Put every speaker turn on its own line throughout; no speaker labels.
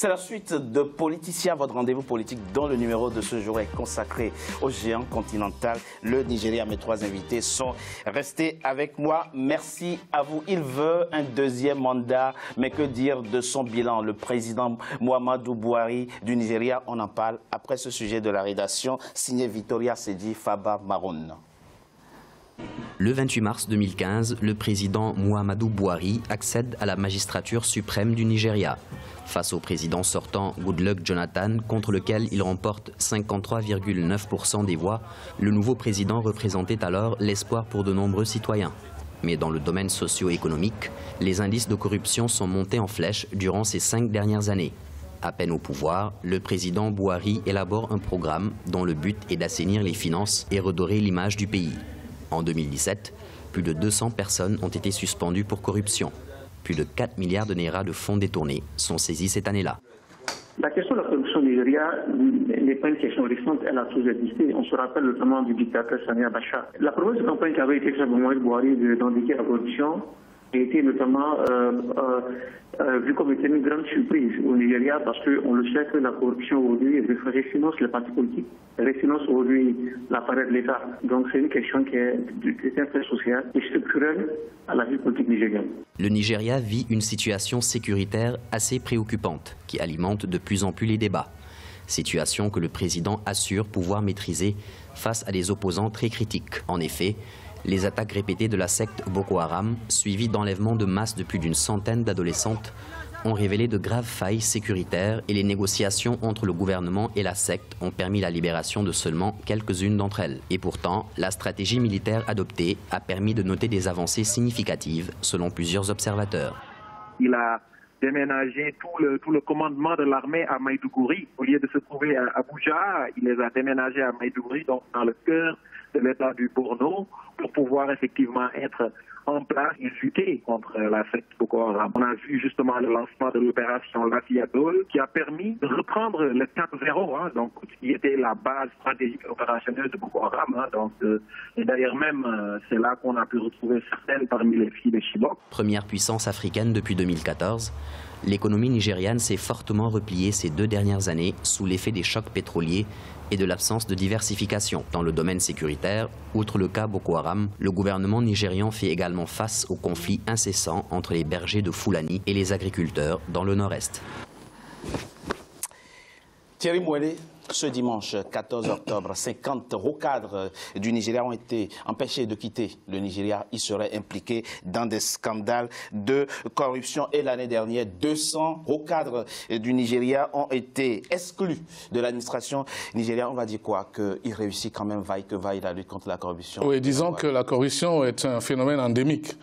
C'est la suite de Politicien, votre rendez-vous politique dont le numéro de ce jour est consacré au géant continental. Le Nigeria, mes trois invités sont restés avec moi. Merci à vous. Il veut un deuxième mandat, mais que dire de son bilan? Le président Muhammadu Buhari du Nigeria, on en parle après ce sujet de la rédaction, signé Victoria Sedi Faba Maroun.
Le 28 mars 2015, le président Muhammadu Buhari accède à la magistrature suprême du Nigeria face au président sortant Goodluck Jonathan, contre lequel il remporte 53,9% des voix. Le nouveau président représentait alors l'espoir pour de nombreux citoyens. Mais dans le domaine socio-économique, les indices de corruption sont montés en flèche durant ces cinq dernières années. À peine au pouvoir, le président Bouhari élabore un programme dont le but est d'assainir les finances et redorer l'image du pays. En 2017, plus de 200 personnes ont été suspendues pour corruption. Plus de 4 milliards de naira de fonds détournés sont saisis cette année-là.
La question de la corruption Nigeria n'est pas une question récente, elle a toujours existé. On se rappelle notamment du dictateur Sani Abacha. La première campagne qui avait été faite par Mohamed Bouhari d'indiquer la corruption a été notamment euh, euh, euh, vu comme étant une grande surprise au Nigeria parce qu'on le sait que la corruption aujourd'hui finance les partis politiques, finance aujourd'hui l'appareil de l'État. Donc c'est une question qui est, un fait social et structurelle à la vie politique nigérienne.
Le Nigeria vit une situation sécuritaire assez préoccupante qui alimente de plus en plus les débats. Situation que le président assure pouvoir maîtriser face à des opposants très critiques. En effet, les attaques répétées de la secte Boko Haram, suivies d'enlèvements de masse de plus d'une centaine d'adolescentes, ont révélé de graves failles sécuritaires et les négociations entre le gouvernement et la secte ont permis la libération de seulement quelques-unes d'entre elles. Et pourtant, la stratégie militaire adoptée a permis de noter des avancées significatives selon plusieurs observateurs.
Déménagé tout le, tout le commandement de l'armée à Maïdougouri. Au lieu de se trouver à Abuja, il les a déménagés à Maïdougouri, donc dans le cœur de l'État du Borno pour pouvoir effectivement être en place et lutter contre la secte Boko Haram. On a vu justement le lancement de l'opération Lafiadol qui a permis de reprendre le 4-0, hein, donc, qui était la base stratégique opérationnelle de Boko Haram. Hein, donc, euh, et d'ailleurs même, euh, c'est là qu'on a pu retrouver certaines parmi les filles de Chibok.
Première puissance africaine depuis 2014, l'économie nigériane s'est fortement repliée ces deux dernières années sous l'effet des chocs pétroliers et de l'absence de diversification. Dans le domaine sécuritaire, outre le cas Boko Haram, le gouvernement nigérian fait également face au conflit incessant entre les bergers de Fulani et les agriculteurs dans le nord-est.
Thierry ce dimanche 14 octobre, 50 recadres du Nigeria ont été empêchés de quitter le Nigeria. Ils seraient impliqués dans des scandales de corruption. Et l'année dernière, 200 recadres du Nigeria ont été exclus de l'administration nigériane. On va dire quoi? Qu'ils réussissent quand même, vaille que vaille, la lutte contre la corruption.
Oui, disons que la corruption est un phénomène endémique,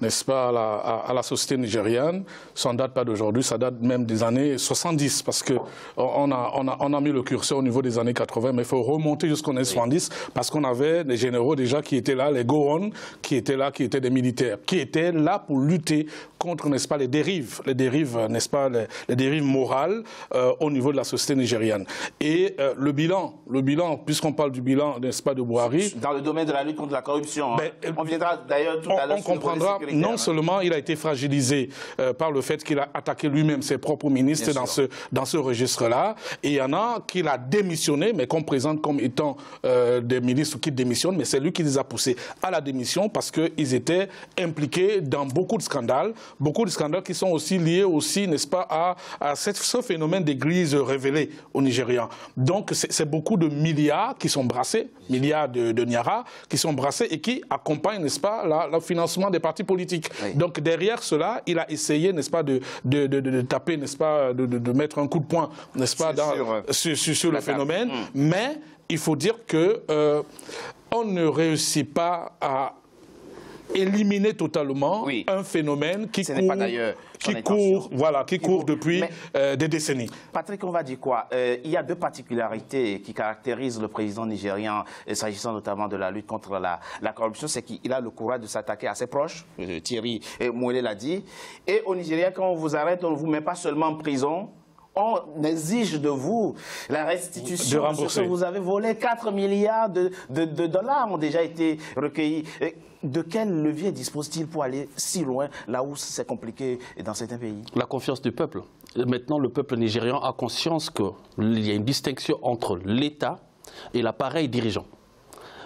n'est-ce pas, à la, société nigériane? Ça ne date pas d'aujourd'hui, ça date même des années 70, parce qu'on a, on a, on a mis le curseur au niveau des années 80, mais il faut remonter jusqu'aux années 70 parce qu'on avait des généraux déjà qui étaient là, les Goron, qui étaient là, qui étaient des militaires, qui étaient là pour lutter contre, n'est-ce pas, les dérives, les dérives, n'est-ce pas, les, dérives morales euh, au niveau de la société nigériane. Et euh, le bilan, le bilan, puisqu'on parle du bilan, n'est-ce pas, de Bouhari.
Dans le domaine de la lutte contre la corruption. Hein. Ben, on viendra d'ailleurs tout à l'heure.
On comprendra, non seulement il a été fragilisé euh, par le fait qu'il a attaqué lui-même ses propres ministres dans ce, dans ce registre-là, et il y en a qu'il a démissionné, mais qu'on présente comme étant des ministres qui démissionnent, mais c'est lui qui les a poussés à la démission parce qu'ils étaient impliqués dans beaucoup de scandales, beaucoup de scandales qui sont aussi liés aussi, n'est-ce pas, à, à ce phénomène d'église révélée au Nigeria. Donc c'est beaucoup de milliards qui sont brassés, milliards de, de Niara, qui sont brassés et qui accompagnent, n'est-ce pas, le financement des partis politiques. Donc derrière cela, il a essayé, n'est-ce pas, de, de, de, taper, n'est-ce pas, de, mettre un coup de poing, n'est-ce pas, sur, sur, sur, le phénomène. Mm. Mais il faut dire que euh, on ne réussit pas à éliminer totalement un phénomène qui court, qui court, voilà, qui, court depuis euh, des décennies.
Patrick, on va dire quoi? Euh, Il y a deux particularités qui caractérisent le président nigérian, s'agissant notamment de la lutte contre la, corruption, c'est qu'il a le courage de s'attaquer à ses proches, Thierry Mouelé l'a dit, et au Nigeria, quand on vous arrête, on ne vous met pas seulement en prison, on exige de vous la restitution de, ce que vous avez volé. 4 milliards de, de dollars ont déjà été recueillis. De quel levier dispose-t-il pour aller si loin, là où c'est compliqué dans certains pays?
La confiance du peuple. Maintenant, le peuple nigérian a conscience qu'il y a une distinction entre l'État et l'appareil dirigeant.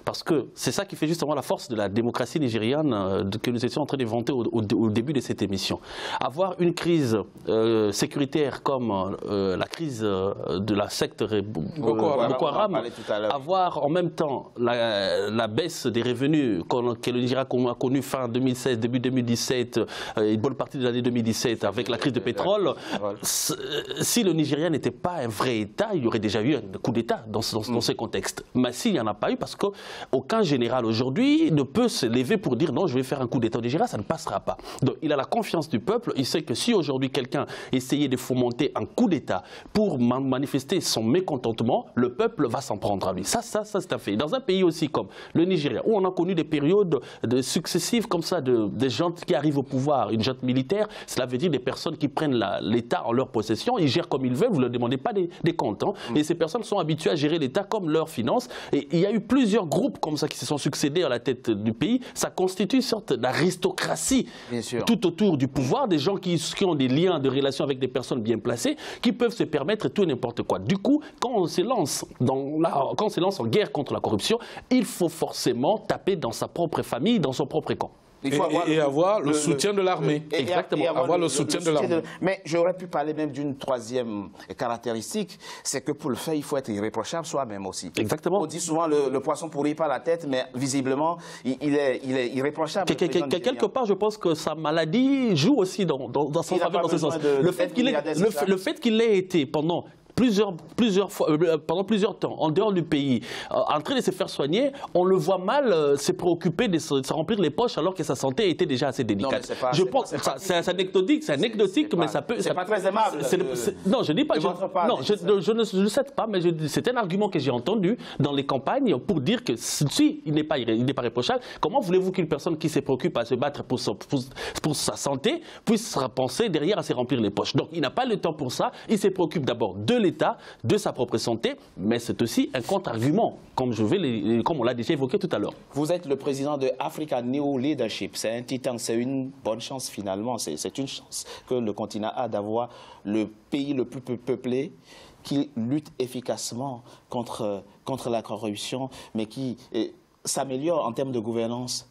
Parce que c'est ça qui fait justement la force de la démocratie nigériane euh, que nous étions en train d'inventer au, début de cette émission. Avoir une crise euh, sécuritaire comme euh, la crise de la secte Boko Haram, avoir en même temps la, baisse des revenus que le Nigeria a connu fin 2016, début 2017, une bonne partie de l'année 2017 avec la crise de pétrole, si le Nigeria n'était pas un vrai État, il y aurait déjà eu un coup d'État dans, dans, dans, mm. ce contexte. Mais s'il n'y en a pas eu, parce que aucun général aujourd'hui ne peut se lever pour dire non, je vais faire un coup d'État au Nigeria, ça ne passera pas. Donc il a la confiance du peuple, il sait que si aujourd'hui quelqu'un essayait de fomenter un coup d'État pour manifester son mécontentement, le peuple va s'en prendre à lui. Ça, ça, ça c'est un fait. Dans un pays aussi comme le Nigeria, où on a connu des périodes de successives comme ça, de, des gens qui arrivent au pouvoir, une junte militaire, cela veut dire des personnes qui prennent l'État en leur possession, ils gèrent comme ils veulent, vous ne leur demandez pas des, comptes. Hein. Mm. Et ces personnes sont habituées à gérer l'État comme leurs finances. Et il y a eu plusieurs groupes comme ça qui se sont succédés à la tête du pays, ça constitue une sorte d'aristocratie tout autour du pouvoir, des gens qui, ont des liens de relations avec des personnes bien placées, qui peuvent se permettre tout et n'importe quoi. Du coup, quand on se lance dans la, quand on se lance en guerre contre la corruption, il faut forcément taper dans sa propre famille, dans son propre camp
et, avoir le, soutien de l'armée.
Exactement, avoir, le, soutien de l'armée. Mais j'aurais pu parler même d'une troisième caractéristique, c'est que pour le faire, il faut être irréprochable soi-même aussi.
Exactement.
On dit souvent le, le poisson pourrit pas la tête, mais visiblement, il, est, il est, irréprochable.
quelque part, je pense que sa maladie joue aussi dans, dans, son faveur dans ce sens. Le fait qu'il ait été pendant plusieurs, plusieurs fois, euh, pendant plusieurs temps, en dehors du pays, euh, en train de se faire soigner, on le voit mal euh, se préoccuper de se, remplir les poches alors que sa santé était déjà assez délicate. je pense, c'est anecdotique, c'est anecdotique, mais ça peut.
C'est pas très aimable.
non, je dis pas. Je, non, je, ne le sais pas, mais c'est un argument que j'ai entendu dans les campagnes pour dire que si il n'est pas, il n'est pas réprochable, comment voulez-vous qu'une personne qui se préoccupe à se battre pour, pour sa santé puisse penser derrière à se remplir les poches? Donc, il n'a pas le temps pour ça. Il se préoccupe d'abord de l'État, de sa propre santé, mais c'est aussi un contre-argument, comme, je vais comme on l'a déjà évoqué tout à l'heure.
Vous êtes le président de Africa New Leadership. C'est un titan, c'est une bonne chance finalement. C'est une chance que le continent a d'avoir le pays le plus peuplé qui lutte efficacement contre, contre la corruption, mais qui eh, s'améliore en termes de gouvernance.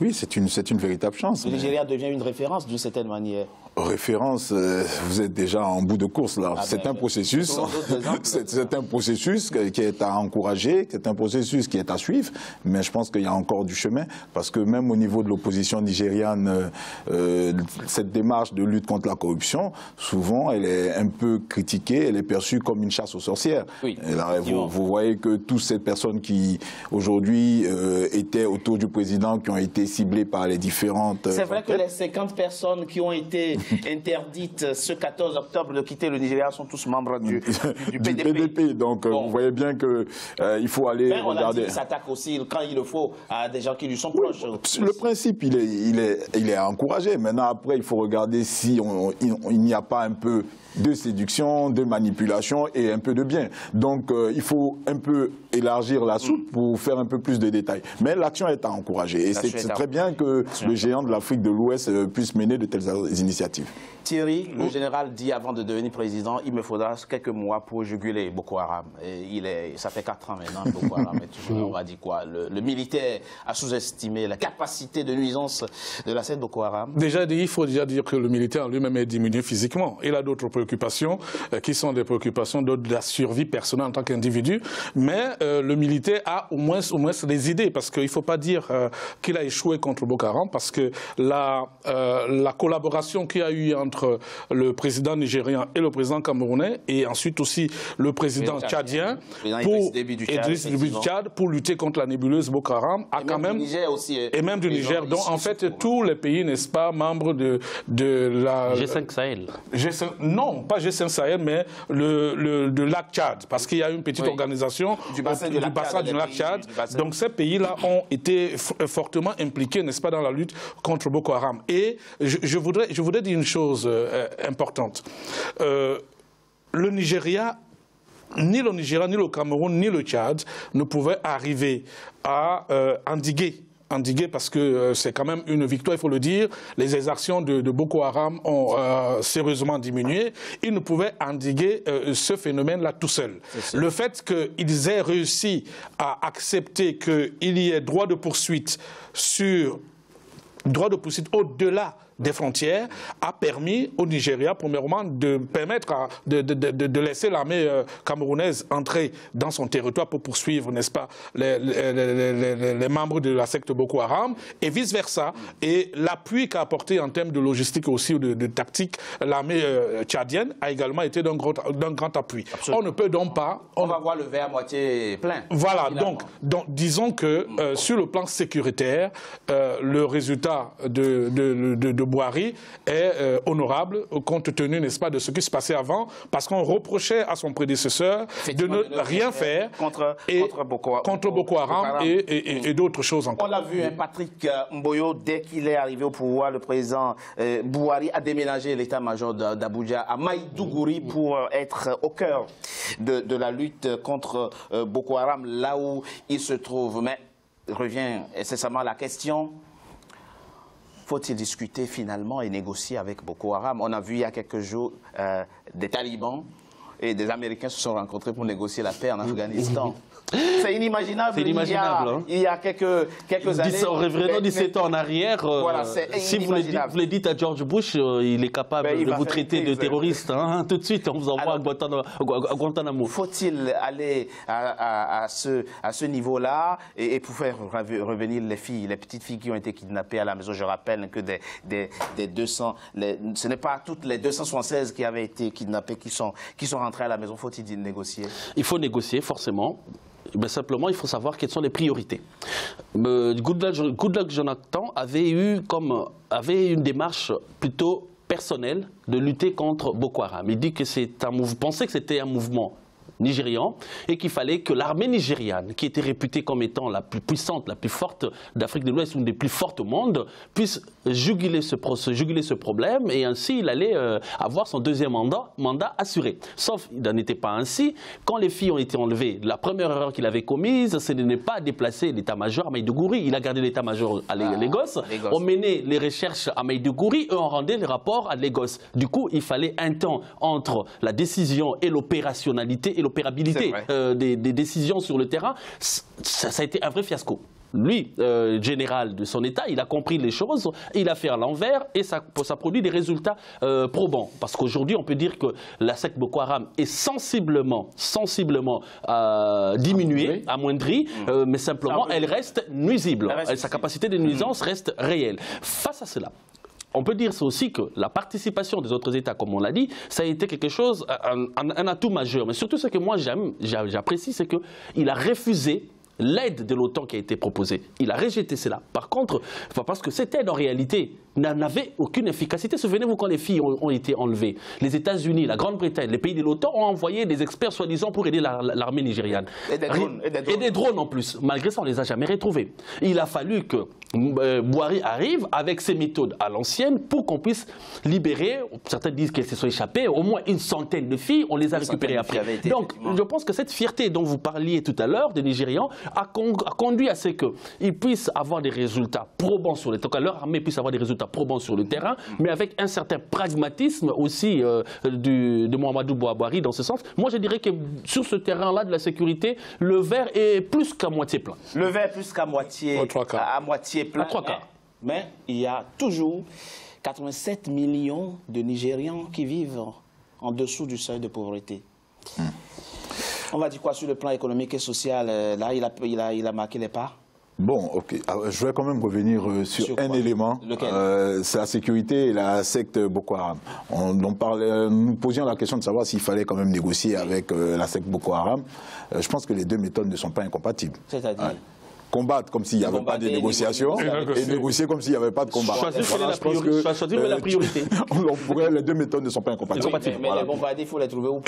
Oui, c'est une, une véritable chance.
Le Nigeria devient une référence d'une certaine manière
référence, euh, vous êtes déjà en bout de course là. Ah c'est ben, un processus, c'est un processus qui est à encourager, c'est un processus qui est à suivre, mais je pense qu'il y a encore du chemin parce que même au niveau de l'opposition nigériane, euh, euh, cette démarche de lutte contre la corruption, souvent, elle est un peu critiquée, elle est perçue comme une chasse aux sorcières. vous, voyez que toutes ces personnes qui aujourd'hui étaient autour du président, qui ont été ciblées par les différentes.
C'est vrai que les 50 personnes qui ont été interdite ce 14 octobre de quitter le Nigeria sont tous membres du, du, PDP.
Donc euh, vous voyez bien qu'il euh, faut aller
on regarder. il s'attaque aussi quand il le faut à des gens qui lui sont proches.
Le principe, il est, il est, il est encouragé. Maintenant, après, il faut regarder si il n'y a pas un peu de séduction, de manipulation et un peu de bien. Donc euh, il faut un peu élargir la soupe mm. pour faire un peu plus de détails. Mais l'action est à encourager et c'est très bien que le géant de l'Afrique de l'Ouest euh, puisse mener de telles initiatives.
Thierry, le général dit avant de devenir président, il me faudra quelques mois pour juguler Boko Haram. Et il est, ça fait quatre ans maintenant, Boko Haram est toujours, on va dire quoi, le, militaire a sous-estimé la capacité de nuisance de la scène Boko Haram.
Déjà, il faut déjà dire que le militaire lui-même est diminué physiquement. Il a d'autres préoccupations euh, qui sont des préoccupations de, la survie personnelle en tant qu'individu. Mais euh, le militaire a au moins, au moins des idées, parce qu'il ne faut pas dire euh, qu'il a échoué contre Boko Haram, parce que la, la collaboration qu'il y a eu entre le président nigérian et le président camerounais, et ensuite aussi le président tchadien, pour, Tchad, pour lutter contre la nébuleuse Boko Haram, a quand même, et même du Niger, donc en fait tous les pays, n'est-ce pas, membres de, de la...
G5 Sahel.
non, pas G5 Sahel, mais le, le de lac Tchad, parce qu'il y a une petite organisation
du bassin du,
lac Tchad. Donc ces pays-là ont été fortement impliqués, n'est-ce pas, dans la lutte contre Boko Haram. Et je, je, voudrais, je voudrais dire une chose euh, importante. Euh, le Nigeria ni le Nigeria, ni le Cameroun, ni le Tchad ne pouvaient arriver à euh, endiguer endiguer parce que euh, c'est quand même une victoire, il faut le dire. Les exactions de, Boko Haram ont euh, sérieusement diminué. Ils ne pouvaient endiguer ce phénomène-là tout seuls. Le fait qu'ils aient réussi à accepter qu'il y ait droit de poursuite sur droit de poursuite au-delà des frontières a permis au Nigeria, premièrement, de permettre de, de, de, laisser l'armée euh, camerounaise entrer dans son territoire pour poursuivre, n'est-ce pas, les, les, les, membres de la secte Boko Haram, et vice-versa. Et l'appui qu'a apporté en termes de logistique aussi de, tactique l'armée euh, tchadienne a également été d'un grand, grand, appui. On ne peut donc pas...
On, va voir le verre à moitié plein.
Voilà, donc, donc, disons que euh, sur le plan sécuritaire, le résultat de, de, Boari est euh, honorable compte tenu, n'est-ce pas, de ce qui se passait avant, parce qu'on reprochait à son prédécesseur de ne rien faire
contre,
contre, Boko, Haram, et, d'autres choses encore.
On l'a vu, hein, Patrick euh, Mboyo, dès qu'il est arrivé au pouvoir, le président euh, Bouhari a déménagé l'état-major d'Abuja à Maïdougouri pour être au cœur de, de la lutte contre Boko Haram, là où il se trouve. Mais revient nécessairement la question faut-il discuter finalement et négocier avec Boko Haram? On a vu il y a quelques jours euh, des talibans et des Américains se sont rencontrés pour négocier la paix en Afghanistan. C'est inimaginable.
C'est inimaginable.
Hein. Il, y a, quelques, quelques années.
Revenons 17 ans en arrière. Euh, voilà, si vous le, dites, vous le, dites, à George Bush, euh, il est capable ben, de vous traiter de terroriste. Hein, tout de suite, on vous envoie à Guantanamo.
Faut-il aller à, à, ce, à ce niveau-là et, pour faire revenir les filles, les petites filles qui ont été kidnappées à la maison? Je rappelle que des, des, des 200, ce n'est pas toutes les 276 qui avaient été kidnappées qui sont, qui sont rentrées à la maison. Faut-il négocier?
Il faut négocier, forcément. Ben simplement, il faut savoir quelles sont les priorités. Euh, Goodluck, Jonathan avait eu comme avait une démarche plutôt personnelle de lutter contre Boko Haram. Il dit que c'est un mouvement, pensait que c'était un mouvement nigérian et qu'il fallait que l'armée nigériane, qui était réputée comme étant la plus puissante, la plus forte d'Afrique de l'Ouest, une des plus fortes au monde, puisse juguler ce, juguler ce problème et ainsi il allait euh, avoir son deuxième mandat, mandat assuré. Sauf il n'en était pas ainsi. Quand les filles ont été enlevées, la première erreur qu'il avait commise, c'est de ne pas déplacer l'état-major à Maïdougouri. Il a gardé l'état-major à ah, Lagos, on menait les recherches à Maïdougouri et on rendait les rapports à Lagos. Du coup, il fallait un temps entre la décision et l'opérationnalité et l'opérabilité euh, des, décisions sur le terrain. Ça, ça a été un vrai fiasco lui, euh, général de son État, il a compris les choses, il a fait à l'envers et ça, ça, produit des résultats euh, probants. Parce qu'aujourd'hui, on peut dire que la secte Boko Haram est sensiblement, sensiblement euh, diminuée, amoindrie, mmh. mais simplement, elle reste nuisible. sa capacité de nuisance reste réelle. Face à cela, on peut dire aussi que la participation des autres États, comme on l'a dit, ça a été quelque chose, un, atout majeur. Mais surtout, ce que moi j'apprécie, c'est qu'il a refusé l'aide de l'OTAN qui a été proposée. Il a rejeté cela. Par contre, parce que cette aide, en réalité, n'avait aucune efficacité. Souvenez-vous quand les filles ont, été enlevées. Les États-Unis, la Grande-Bretagne, les pays de l'OTAN ont envoyé des experts soi-disant pour aider l'armée nigériane.
Et des, drones, et,
des drones. en plus. Malgré ça, on ne les a jamais retrouvés. Il a fallu que euh, Boari arrive avec ses méthodes à l'ancienne pour qu'on puisse libérer, certains disent qu'elles se sont échappées, au moins une centaine de filles, on les a récupérées après. Donc, je pense que cette fierté dont vous parliez tout à l'heure des Nigérians a, conduit à ce qu'ils puissent avoir des résultats probants sur les... Donc, leur armée puisse avoir des résultats probant sur le terrain, mais avec un certain pragmatisme aussi euh, du, de Mohamedou Bouabari dans ce sens. Moi, je dirais que sur ce terrain-là de la sécurité, le verre est plus qu'à moitié plein.
Le verre est plus qu'à moitié, à, moitié plein. Mais, il y a toujours 87 millions de Nigérians qui vivent en dessous du seuil de pauvreté. Hmm. On va dire quoi sur le plan économique et social? Euh, Là, il a, il a, il a marqué les pas
Bon, ok. je vais quand même revenir euh, sur, un élément. Euh, c'est la sécurité et la secte Boko Haram. On, parlait, nous posions la question de savoir s'il fallait quand même négocier avec euh, la secte Boko Haram. je pense que les deux méthodes ne sont pas incompatibles.
C'est-à-dire
combattre comme s'il n'y avait pas de négociations et négocier comme s'il n'y avait pas de combat.
Choisir voilà, la, priori que, choisir la priorité.
on pourrait, les deux méthodes ne sont pas incompatibles.
Mais, mais voilà. les bombardiers, il faut les trouver où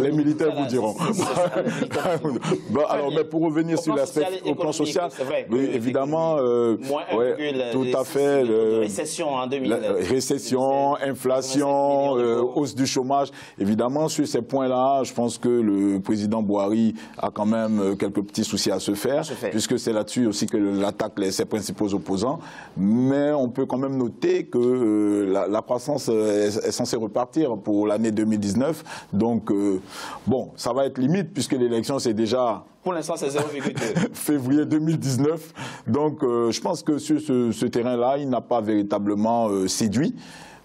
Les militaires vous diront. bon, alors, mais pour revenir sur l'aspect au plan social, oui, évidemment, euh, ouais, tout à fait.
Récession en 2000.
Récession, inflation, euh, hausse du chômage. Évidemment, sur ces points-là, je pense que le président Boari a quand même euh, quelques petits soucis à se faire, puisque c'est là-dessus aussi que l'attaque ses principaux opposants. Mais on peut quand même noter que euh, la, la, croissance est, est, censée repartir pour l'année 2019. Donc, euh, bon, ça va être limite, puisque l'élection, c'est déjà
pour l'instant, c'est 0,2.
Février 2019. Donc, euh, je pense que sur ce, ce terrain-là, il n'a pas véritablement euh, séduit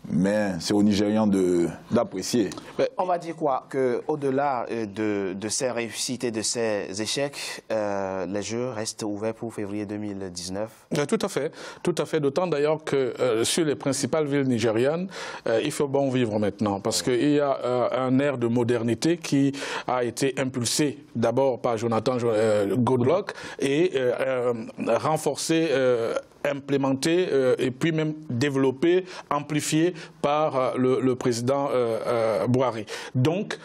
mais c'est aux Nigérians d'apprécier.
On va dire quoi? Qu'au-delà euh, de, de, ces réussites et de ces échecs, euh, les Jeux restent ouverts pour février 2019
Tout à fait. Tout à fait. D'autant d'ailleurs que euh, sur les principales villes nigérianes, euh, il faut bon vivre maintenant parce qu'il y a euh, un air de modernité qui a été impulsé d'abord par Jonathan Goodluck et renforcé implémenté euh, et puis même développé, amplifié par euh, le, président euh, Boari. Donc,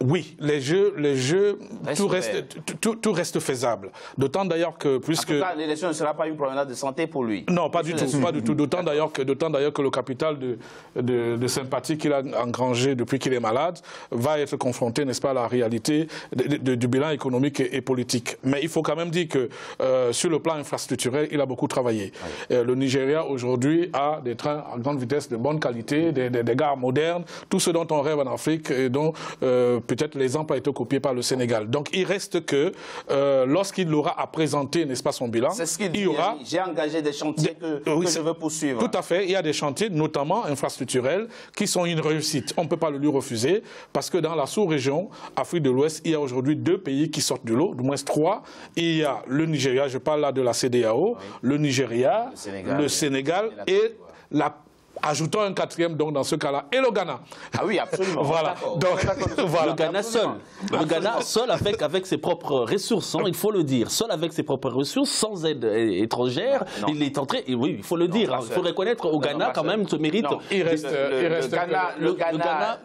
oui, les jeux, les jeux, tout reste, tout, tout reste faisable. D'autant d'ailleurs que puisque
l'élection ne sera pas une promenade de santé pour lui.
Non, pas du tout, pas du tout. D'autant d'ailleurs que, d'autant d'ailleurs que le capital de, de, de sympathie qu'il a engrangé depuis qu'il est malade va être confronté, n'est-ce pas, à la réalité de, du bilan économique et, et, politique. Mais il faut quand même dire que euh, sur le plan infrastructurel, il a beaucoup travaillé. Euh, le Nigeria aujourd'hui a des trains à grande vitesse de bonne qualité, des, des, des gares modernes, tout ce dont on rêve en Afrique et dont euh, peut-être l'exemple a été copié par le Sénégal. Donc il reste que euh, lorsqu'il aura à présenter, n'est-ce pas, son bilan,
ce il y aura... J'ai engagé des chantiers que, oui, que je veux poursuivre.
Tout à fait. Il y a des chantiers, notamment infrastructurels, qui sont une réussite. On ne peut pas le lui refuser parce que dans la sous-région, Afrique de l'Ouest, il y a aujourd'hui deux pays qui sortent de l'eau, du moins trois. Il y a le Nigeria, je parle là de la CDAO, oui. le Nigeria, le Sénégal, le Sénégal et, et la Ajoutons un quatrième, donc, dans ce cas-là, et le Ghana.
Ah oui, absolument.
voilà. Donc,
voilà. Le Ghana seul. Le Ghana seul avec, avec ses propres ressources, hein, il faut le dire. Seul avec ses propres ressources, sans aide étrangère, non. il est entré, et oui, il faut le non, dire. Hein, il faut reconnaître au Ghana, quand même, ce mérite.
Il reste, le, il reste le, Ghana, le, le Ghana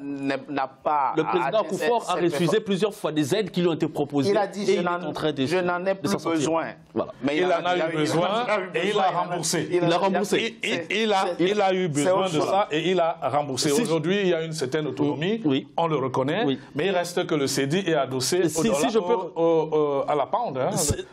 n'a pas.
Le président Koufor a refusé plusieurs fois des aides qui lui ont été proposées.
Il a dit je n'en ai plus besoin.
Voilà. Mais il en a eu besoin et il a remboursé.
Il a remboursé.
Il a eu besoin besoin de ça et il a remboursé. Si Aujourd'hui, il y a une certaine autonomie, oui. on le reconnaît, oui. mais il reste que le CEDI est adossé si, au dollar, si je peux... au, au, à la pound. Hein.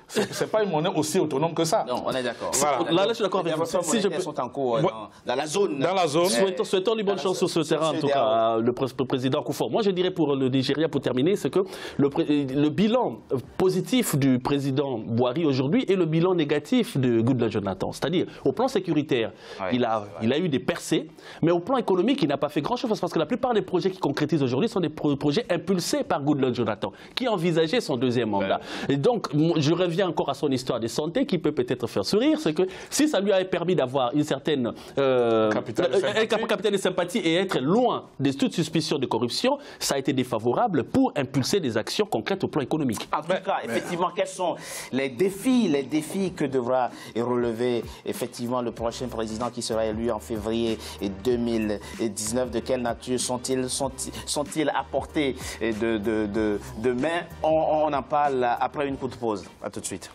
C'est pas une monnaie aussi autonome que ça.
Non, on est d'accord.
Voilà. Là, là, je suis d'accord avec vous.
Si je peux... sont en cours dans, dans, la zone.
Dans la zone.
Souhaitons, souhaitons lui bonne chance sur ce terrain, en tout cas, le président Koufor. Moi, je dirais pour le Nigeria, pour terminer, c'est que le, le, bilan positif du président Boari aujourd'hui est le bilan négatif de Goodluck Jonathan. C'est-à-dire, au plan sécuritaire, ouais, il, a, il a eu des mais au plan économique, il n'a pas fait grand-chose parce que la plupart des projets qui concrétisent aujourd'hui sont des pro projets impulsés par Goodluck Jonathan, qui envisageait son deuxième mandat. Ouais. Et donc, je reviens encore à son histoire de santé qui peut peut-être faire sourire, c'est que si ça lui avait permis d'avoir une certaine
euh, capital, de
euh, capital de sympathie et être loin de toute suspicion de corruption, ça a été défavorable pour impulser des actions concrètes au plan économique.
En tout mais, cas, mais... effectivement, quels sont les défis, les défis que devra relever effectivement le prochain président qui sera élu en février? 2019 De quelle nature sont-ils sont sont-ils apportés de, de, de, de main? On, on en parle après une courte pause. À tout de suite.